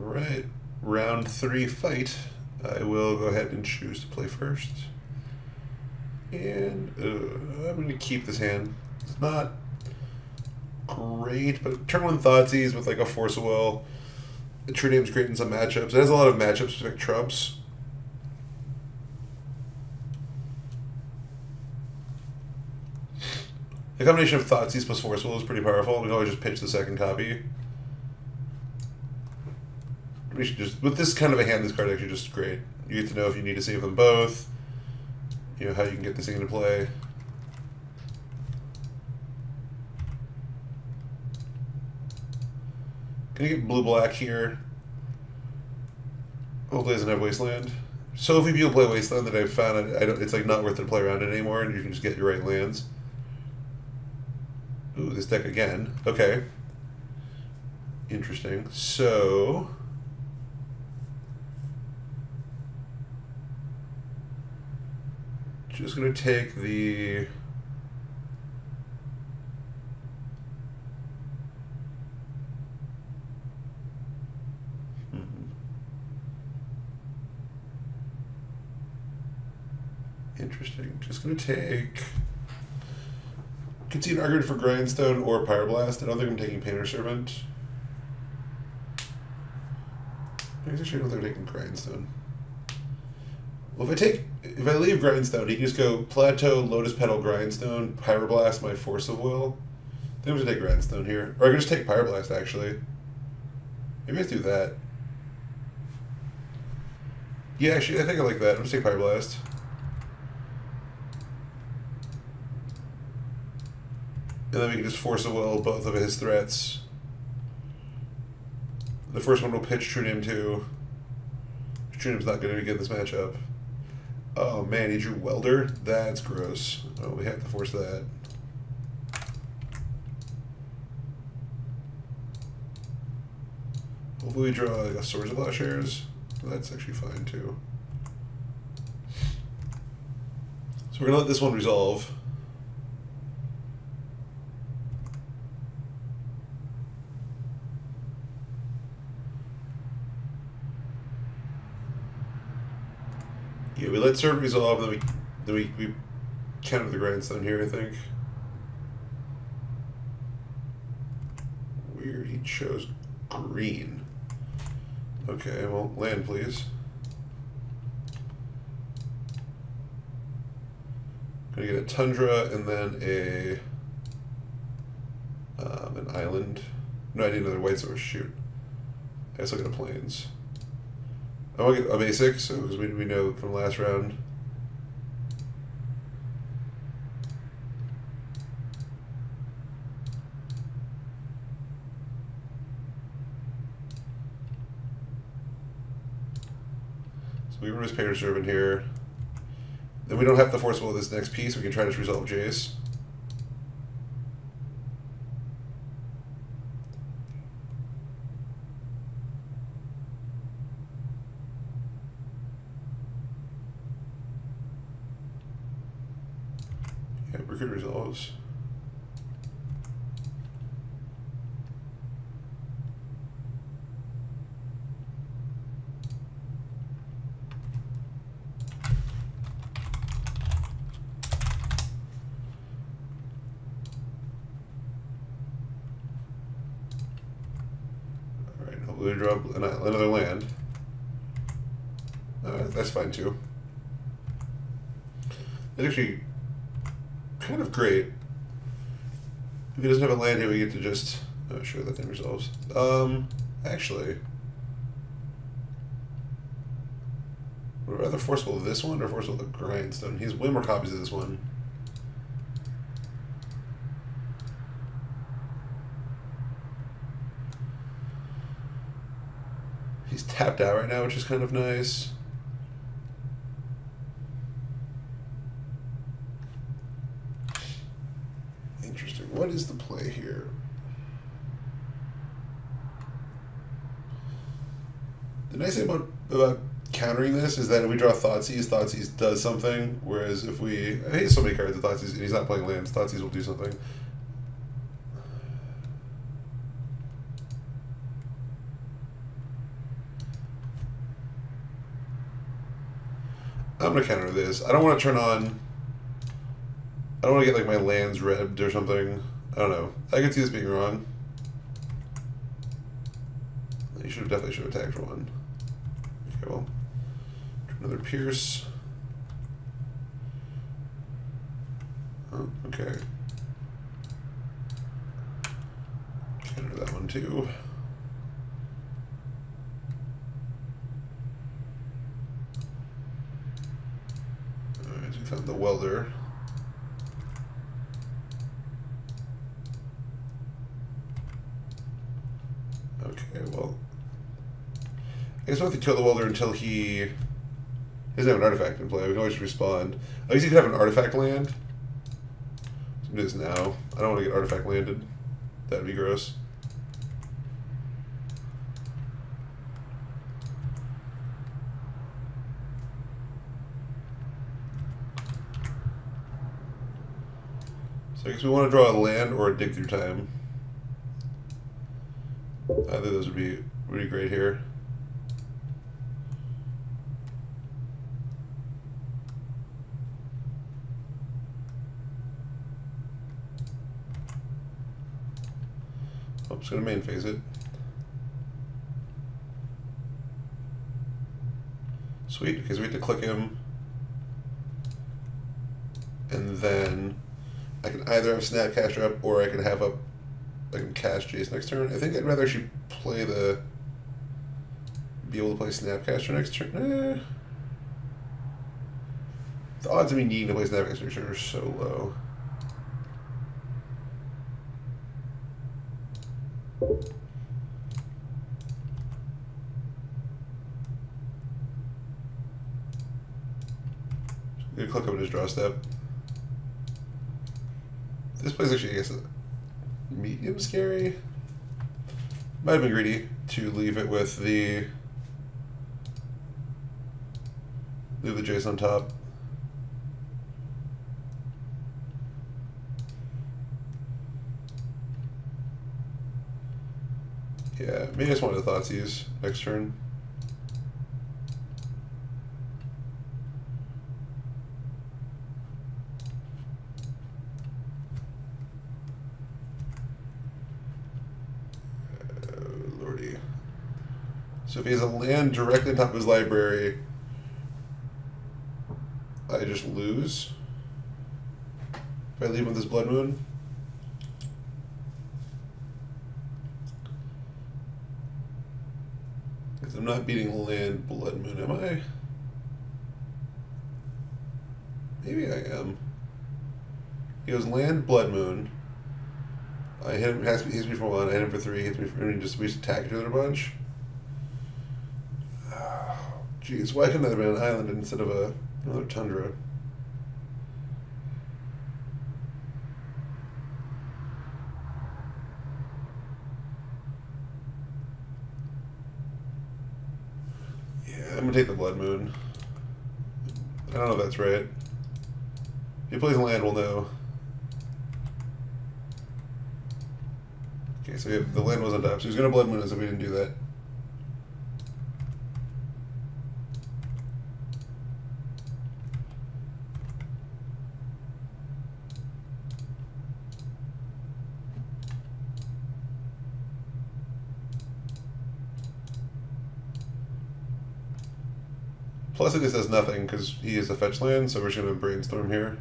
Alright, round three fight. I will go ahead and choose to play first. And uh, I'm going to keep this hand. It's not great, but turn one Thoughtseize with like a Force of Will. The True Name's great in some matchups. It has a lot of matchup specific trumps. The combination of Thoughtseize plus Force Will is pretty powerful. We can always just pitch the second copy. We should just with this kind of a hand, this card actually just great. You get to know if you need to save them both. You know how you can get this thing into play. Gonna get blue black here. Hopefully doesn't have wasteland. So if you play wasteland, that I've found I don't, it's like not worth it to play around anymore, and you can just get your right lands. Ooh, this deck again. Okay. Interesting. So just going to take the hmm. Interesting. Just to take. Could see an argument for Grindstone or Pyroblast. I don't think I'm taking Painter Servant. Guess I don't think I'm taking Grindstone. Well, if I take, if I leave Grindstone, he can just go Plateau, Lotus Petal, Grindstone, Pyroblast, my Force of Will. I think I'm gonna take Grindstone here, or I can just take Pyroblast actually. Maybe I do that. Yeah, actually, I think I like that. I'm gonna take Pyroblast. And then we can just Force of Will both of his threats. The first one will pitch True Name 2. True Name's not going to get this matchup. Oh man, he drew welder? That's gross. Oh, we have to force that. Hopefully we draw like a Swords of Plowshares. That's actually fine too. So we're gonna let this one resolve. Yeah, we let serve resolve, then we then we, we counter the grindstone here, I think. Weird, he chose green. Okay, well, land please. Gonna get a tundra and then a um, an island. No, I need another white source. Shoot. I guess I'll a plains. I want to get a basic, so because we, we know from last round. So we run his Painter Servant here. Then we don't have to force will this next piece. We can try to resolve Jace. Mercury resolves. Hopefully drop another land. Uh, that's fine too. It's actually kind of great. If he doesn't have a land here, we get to just... Oh, sure, that thing resolves. Um, actually... Would I rather forceful this one or forceful the grindstone? He's way more copies of this one. He's tapped out right now, which is kind of nice. Interesting. What is the play here? The nice thing about, about countering this is that if we draw Thoughtseize, Thoughtseize does something, whereas if we... I hate so many cards of Thoughtseize, and he's not playing lands, Thoughtseize will do something. I'm gonna counter this. I don't want to turn on. I don't want to get like my lands rebbed or something. I don't know. I could see this being wrong. You should have definitely should have attacked one. Okay, well, another pierce. Oh, okay. Counter that one too. Alright, we found the welder. Okay, well. I guess we'll have to kill the welder until he doesn't have an artifact in play. We can always respond. I guess he could have an artifact land. This now. I don't want to get artifact landed. That'd be gross. Guess we want to draw a land or a dig through time. Either those would be really great here. I'm just gonna main phase it. Sweet, because we have to click him. And then I can either have Snapcaster up or I can have up I can cast Jace next turn. I think I'd rather actually play the be able to play Snapcaster next turn. Eh. The odds of me needing to play Snapcaster next turn are so low. I'm click up his draw a step. This place actually, I guess, medium scary. Might have been greedy to leave it with the leave the Jace on top. Yeah, maybe I just wanted the Thoughtseize next turn. So if he has a land directly on top of his library, I just lose. If I leave with this Blood Moon. Because I'm not beating land Blood Moon, am I? Maybe I am. He goes land Blood Moon. I hit him, has, hits me for one, I hit him for three, hits me for, and just, we just attack each other a bunch. Jeez, why couldn't that have been an island instead of a, another tundra? Yeah, I'm gonna take the Blood Moon. I don't know if that's right. If he plays land, we'll know. Okay, so have, the land was on top, so he's gonna Blood Moon us we didn't do that. Plus, it just does nothing because he is a fetch land, so we're just gonna brainstorm here.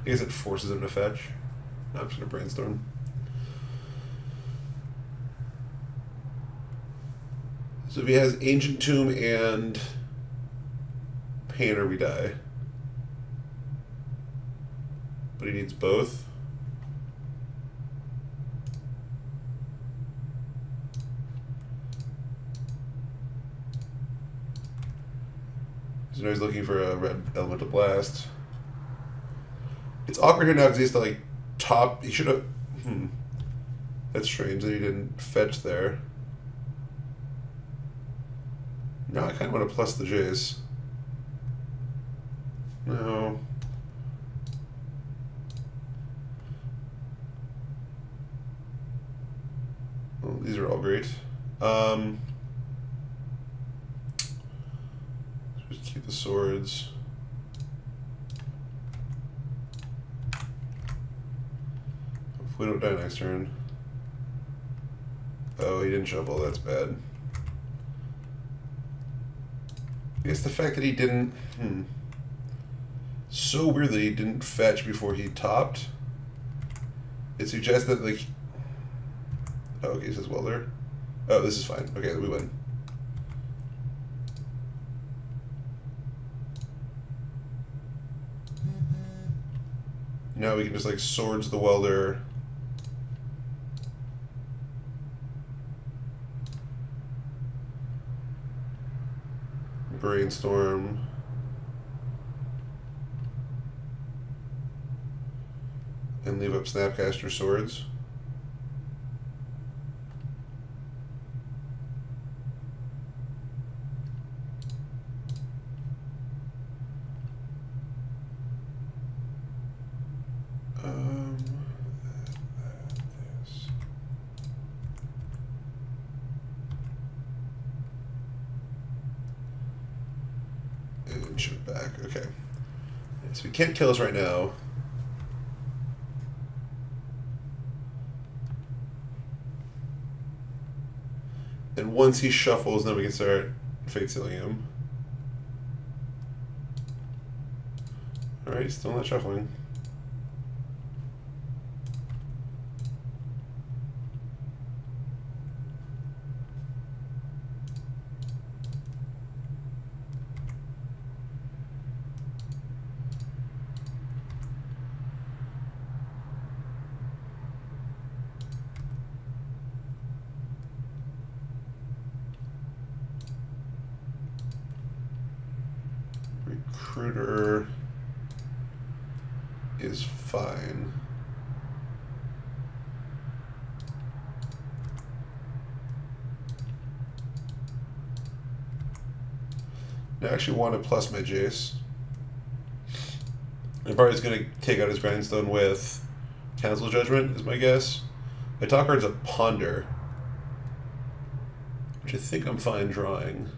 I guess it forces him to fetch. I'm just gonna brainstorm. So if he has Ancient Tomb and Painter, we die. But he needs both. So now he's looking for a red elemental blast. It's awkward here now because he has to like top. He should have. Hmm. That's strange that he didn't fetch there. No, I kind of want to plus the Jace. No. Well, these are all great. Um, just keep the swords. If we don't die next turn. Oh, he didn't shuffle. That's bad. I guess the fact that he didn't. Hmm. So weird that he didn't fetch before he topped. It suggests that, like. Oh, okay, he says welder. Oh, this is fine. Okay, we win. Now we can just like swords the welder. Brainstorm. And leave up Snapcaster swords. Um, this. And shoot back. Okay. Yeah, so he can't kill us right now. And once he shuffles, then we can start fate sealing him. Alright, still not shuffling. Recruiter is fine. I actually want to plus my Jace. Probably just going to take out his Grindstone with Council Judgment, is my guess. My top card's a Ponder, which I think I'm fine drawing.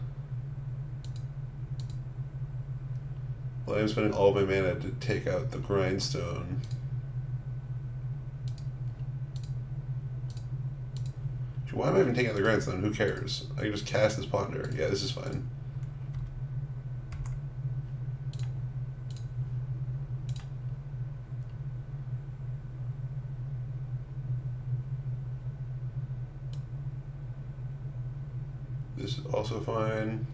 Well, I'm spending all my mana to take out the grindstone. Why am I even taking out the grindstone? Who cares? I can just cast this ponder. Yeah, this is fine. Also fine.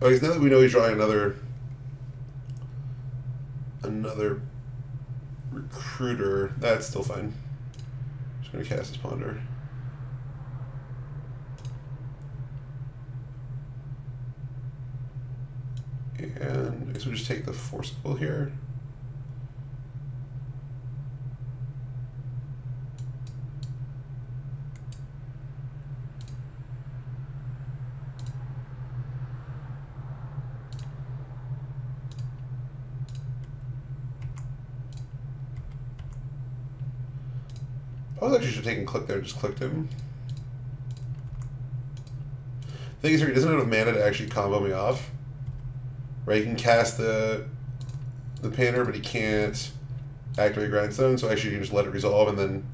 Oh, now that we know he's drawing another another recruiter, that's still fine. Just gonna cast his ponder. And I guess we just take the forceful here. Should have taken click there, just clicked him. Thing is he doesn't have mana to actually combo me off. Right, he can cast the the painter, but he can't activate grindstone, so actually you can just let it resolve and then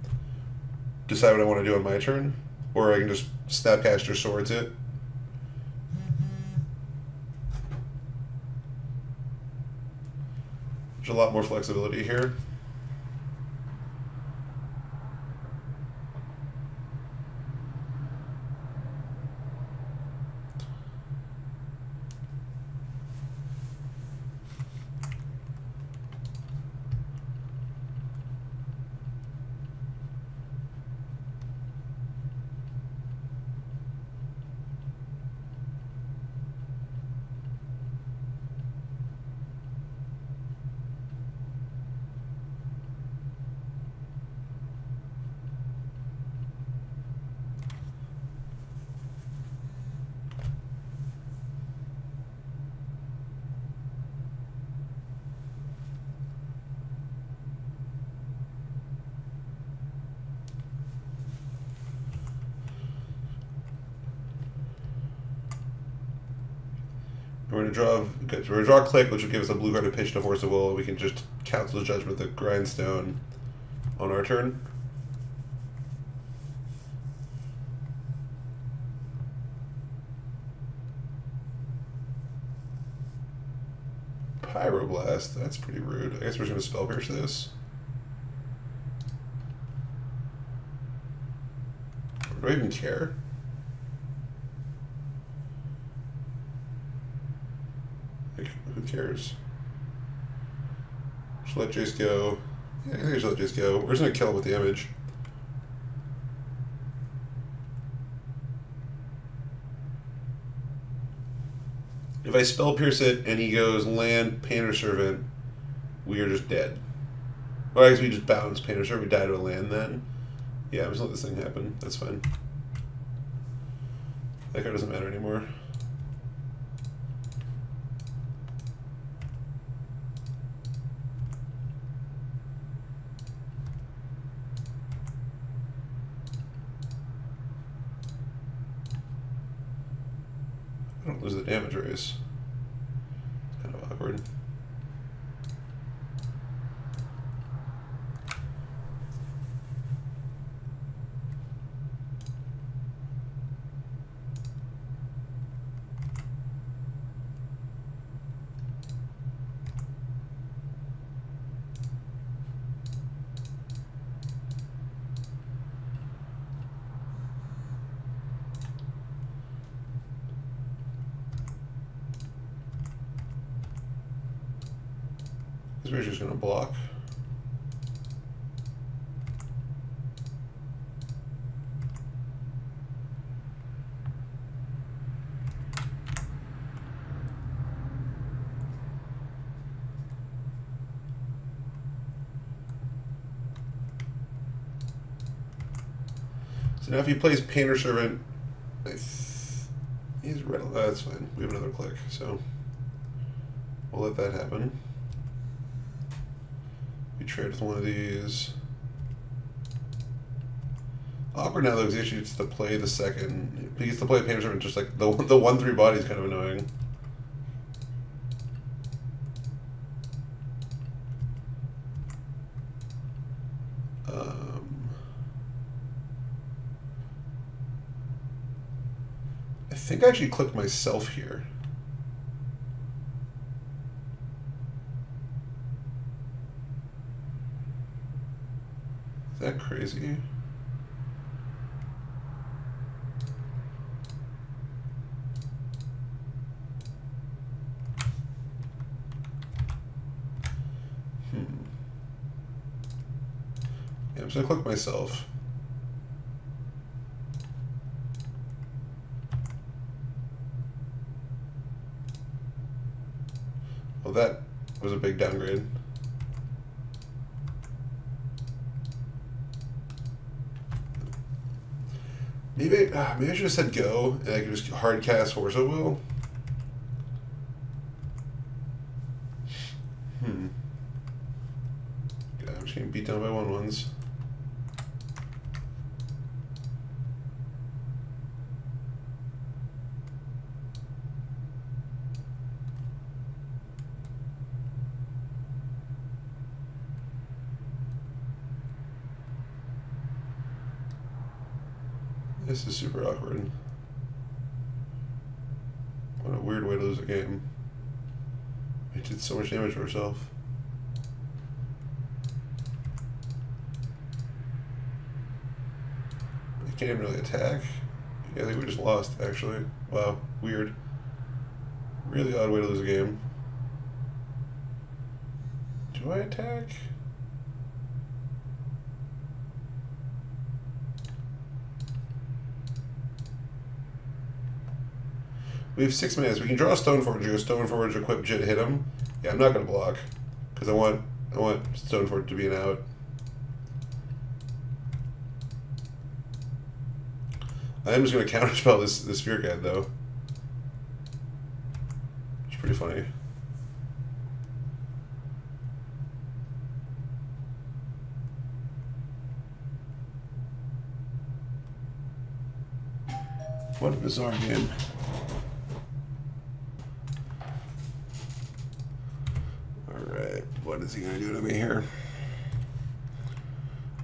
decide what I want to do on my turn. Or I can just snapcaster swords it. There's a lot more flexibility here. Gonna draw. Good. So we're draw a click, which will give us a blue card to pitch to Force of Will. We can just cancel the judgment, the grindstone, on our turn. Pyroblast. That's pretty rude. I guess we're just gonna spell pierce this. Do I even care? Like, who cares? Just let Jace go. Yeah, I think I should let Jace go. We're just gonna kill him with damage. If I spell pierce it and he goes land Painter Servant, we are just dead. Or I guess we just bounce Painter Servant, we die to a land then. Yeah, I'm just let this thing happen. That's fine. That card doesn't matter anymore. I the damage race. It's kind of awkward. This we're just gonna block. So now if he plays Painter Servant, he's red. oh, That's fine. We have another click, so we'll let that happen. We trade with one of these. Awkward now though, because he actually gets to play the second. He gets to play Painter Servant, just like the the one three body is kind of annoying. Um, I think I actually clicked myself here. Is that crazy? Hmm. Yeah, I'm just gonna click myself. Well, that was a big downgrade. Maybe, uh, maybe I should have said go, and I could just hard cast of Will. Hmm. Yeah, I'm just getting beat down by one ones. This is super awkward. What a weird way to lose a game. We did so much damage to ourselves. I can't even really attack. Yeah, I think we just lost, actually. Wow, weird. Really odd way to lose a game. Do I attack? We have six minutes. We can draw a Stoneforge. Go Stoneforge, equip Jit, hit him. Yeah, I'm not gonna block because I want I want Stoneforge to be an out. I am just gonna counterspell this this Spirit Guide though. It's pretty funny. What a bizarre game. Is he gonna do to me here?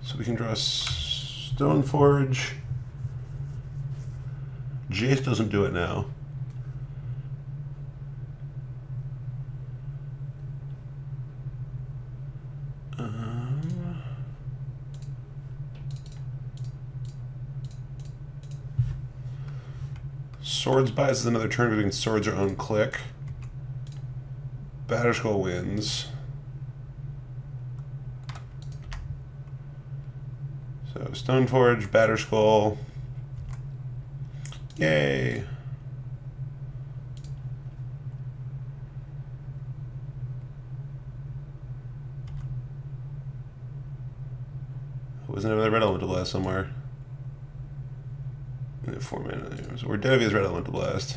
So we can draw Stoneforge. Jace doesn't do it now. Um, Swords buys is another turn between swords or on click. Batterskull wins. So Stoneforge, Batterskull. Yay. Wasn't another red elemental blast somewhere? Four mana. So we're dead he has red elemental blast.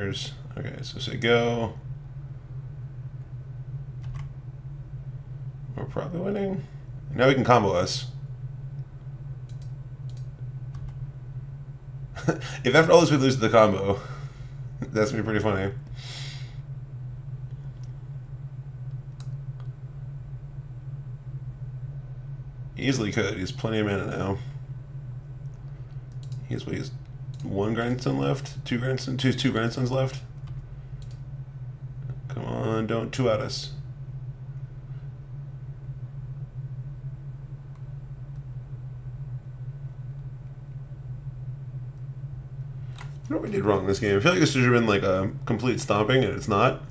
Okay, so say go. We're probably winning. Now we can combo us. if after all this we lose the combo, that's gonna be pretty funny. Easily could. He's plenty of mana now. He's what he's one Grindstone left, two Grindstone, two two Grindstones left. Come on, don't two out us. What we did wrong in this game? I feel like this should have been like a complete stomping, and it's not.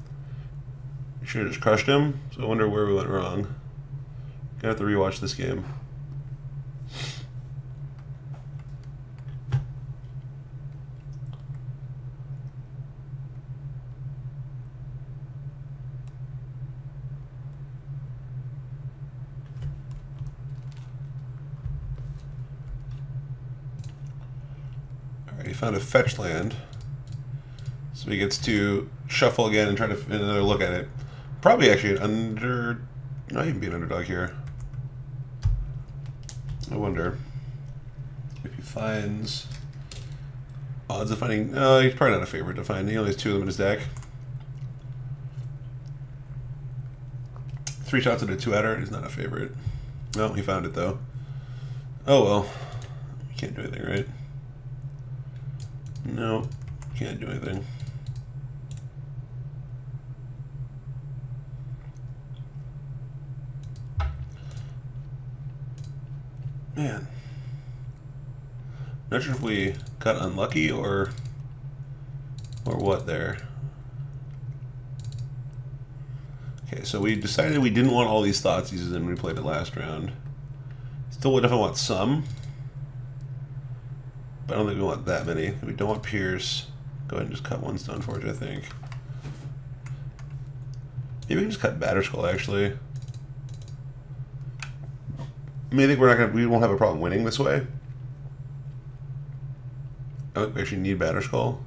We should have just crushed him. So I wonder where we went wrong. Gonna have to rewatch this game. he found a fetch land. So he gets to shuffle again and try to another look at it. Probably actually an under... Not even be an underdog here. I wonder if he finds odds of finding. No, he's probably not a favorite to find. He only has two of them in his deck. Three shots at a two outer. He's not a favorite. No, he found it though. Oh well. Can't do anything, right? No, can't do anything. Man. Not sure if we got unlucky or or what there. Okay, so we decided we didn't want all these Thoughtseize when we played it last round. Still would if I want some. But I don't think we want that many. We don't want Pierce. Go ahead and just cut one stone Stoneforge, I think. Maybe we can just cut Batterskull, actually. I mean, I think we're not gonna. We won't have a problem winning this way. I think we actually need Batterskull.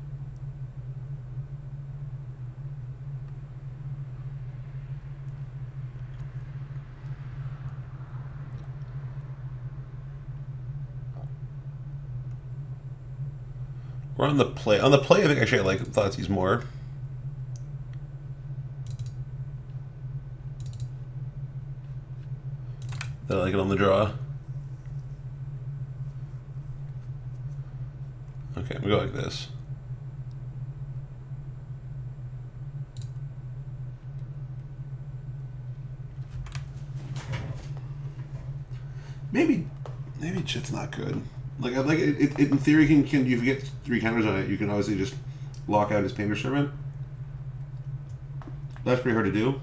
We're on the play. On the play, I think actually I like Thoughtseize more. I like it on the draw. Okay, we go like this. Maybe, maybe Chit's not good. Like, like it, it, in theory, can can you get three counters on it? You can obviously just lock out his Painter Servant. That's pretty hard to do.